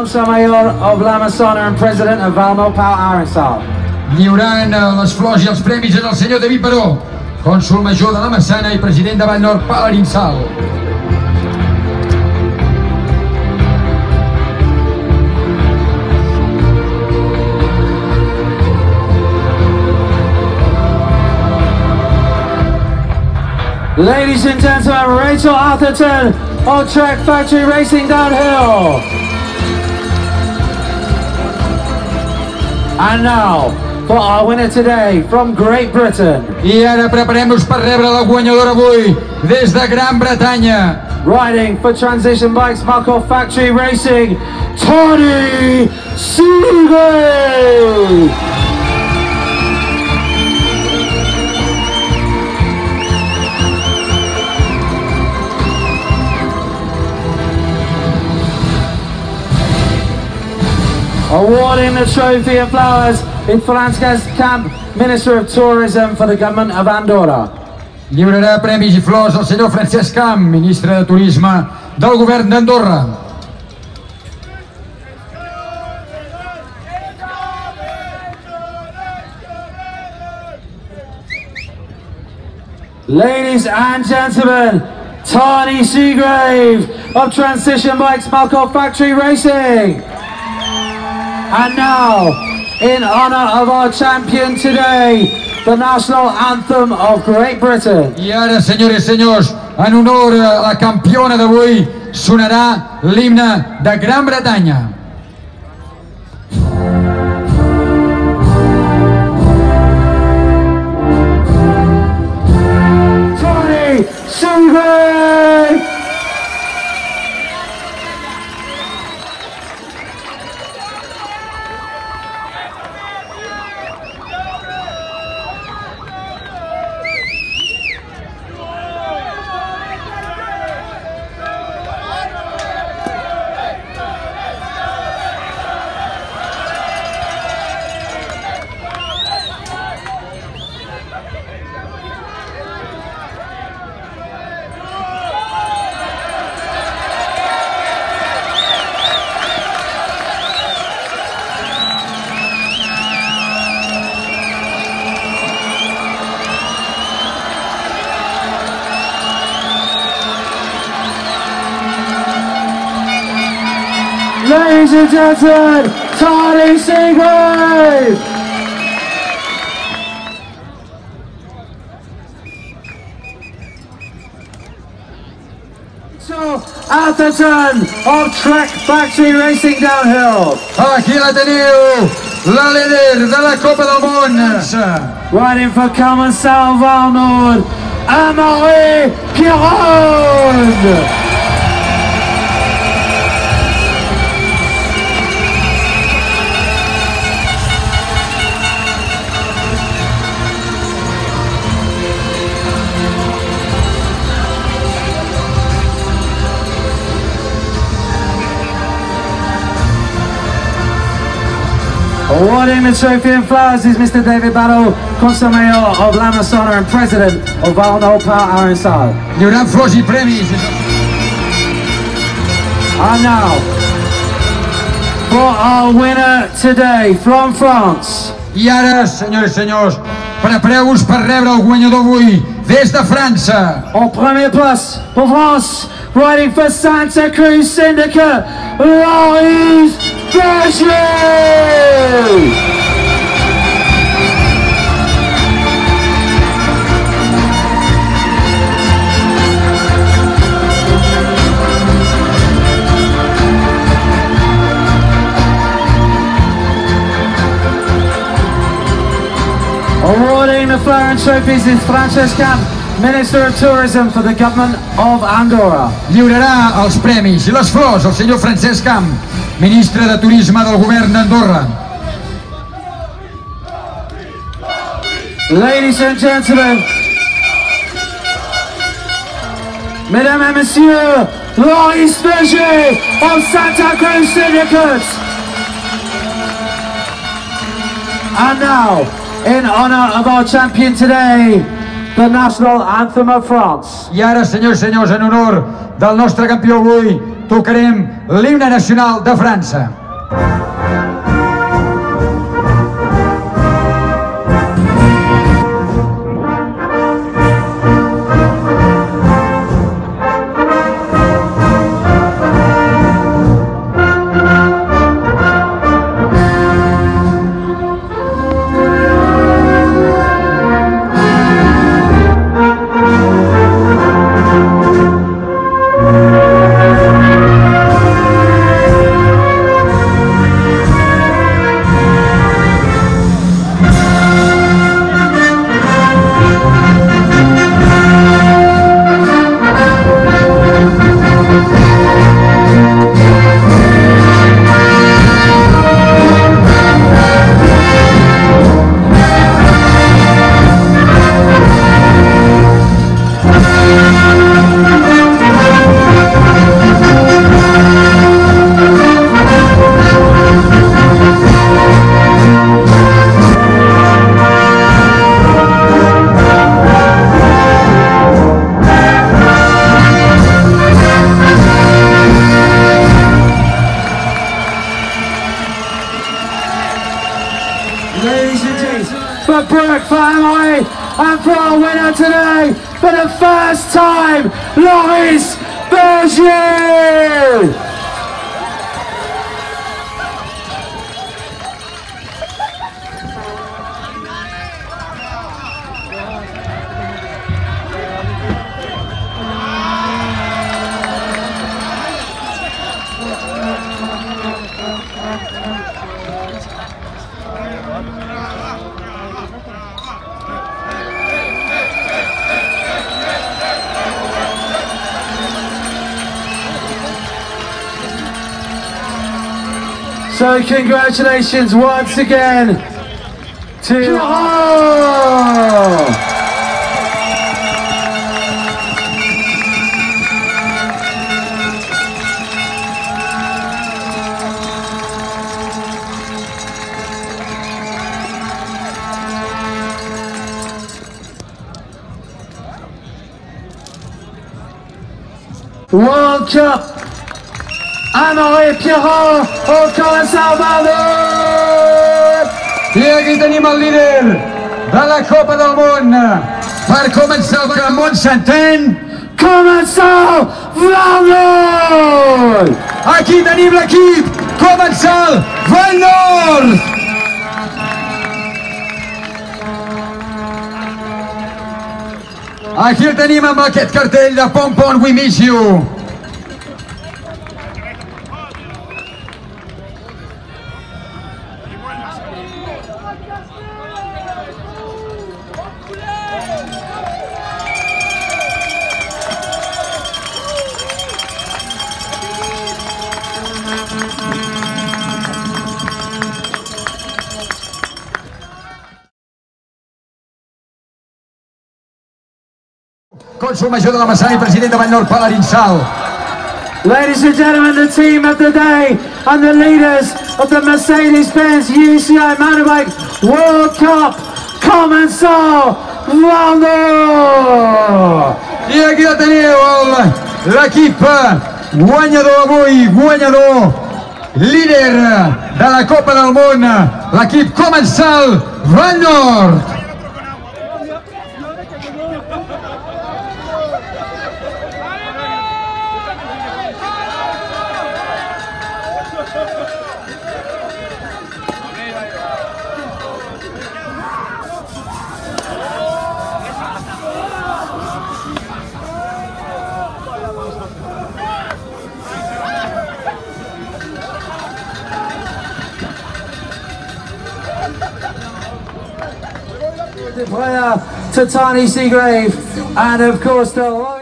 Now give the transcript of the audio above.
Consamayor of La Massana and President of Vallnord Pal Arinsal. Lliurant eh, les flors i els premis en el senyor David Baró, cònsul major de la Massana i president de Vall Nord Pal Arinsal. Ladies and gentlemen, Rachel Atherton of Trek Factory Racing Downhill. And now, for our winner today from Great Britain, I ara preparem-nos per rebre la guanyadora avui des de Gran Bretanya. riding for Transition Bikes Mavic Factory Racing, Tahnée Seagrave. Awarding the trophy and flowers in Francesc Camp, Minister of Tourism for the Government of Andorra. Lliurarà premis i flors al senyor Francesc Camp, ministre de Turisme del govern d'Andorra. Ladies and gentlemen, Tahnée Seagrave of Transition Bikes Mavic Factory Racing. And now, in honour of our champion today, the national anthem of Great Britain. I ara, senyores i senyors, en honor a la campiona d'avui, sonarà l'himne de Gran Bretanya. Tony! Ladies and gentlemen, Tahnée Seagrave! So, Atherton of Trek Factory Racing Downhill, Aquí la teniu, la líder de la Copa del Món. riding for Commencal Vallnord, Amaury Pierron! Awarding the trophy and flowers is Mr. David Battle, Consamayor of La Masona and President of Valno Power Arensal. Lliurant flors i premis. And now, for our winner today from France, I ara, senyores i senyors, prepareu-vos per rebre el guanyador avui des de França. en première place pour France, riding for Santa Cruz Syndicate, Loïs Berger! Awarding the flower and trophies is Francesc Camp, Minister of Tourism for the Government of Andorra. Lliurarà els premis i les flors al senyor Francesc Camp, ministre de Turisme del govern d'Andorra. Ladies and gentlemen, Mesdames et Messieurs, Loris Berger of Santa Cruz Syndicate. And now, in honor of our champion today, the national anthem of France. I ara, senyors i senyors, en honor del nostre campió avui, tocarem l'himne nacional de França. Brooke family and for our winner today, for the first time, Loris Vergier! So congratulations once again to oh! World Cup Amaury Pierrot au de Salvador! I aquí tenim el líder de la Copa del Món. Per començar el Ramon Santen. Comensal Valnor! Aquí tenim l'equip Comensal Vall Nord. Aquí el tenim amb aquest cartell de Pom Pom We Miss You. Cònsul Major de la Massana i president de Vall Nord, Palarin Sal. Ladies and gentlemen, the team of the day and the leaders of the Mercedes-Benz UCI Mountain Bike World Cup Commencal Vallnord! I aquí la teniu, el- l'equip guanyador avui, guanyador, líder de la Copa del Món, l'equip Commencal Vall Nord. Player to Tahnée Seagrave and of course the